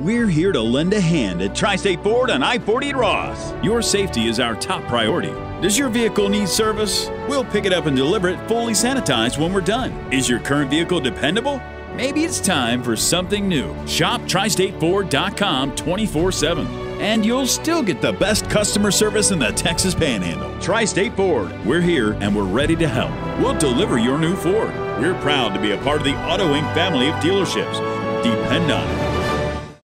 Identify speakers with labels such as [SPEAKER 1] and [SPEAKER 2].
[SPEAKER 1] We're here to lend a hand at Tri State Ford on I 40 at Ross. Your safety is our top priority. Does your vehicle need service? We'll pick it up and deliver it fully sanitized when we're done. Is your current vehicle dependable? Maybe it's time for something new. Shop tristateford.com 24 7. And you'll still get the best customer service in the Texas Panhandle. Tri State Ford, we're here and we're ready to help. We'll deliver your new Ford. We're proud to be a part of the Auto Inc. family of dealerships. Depend on it.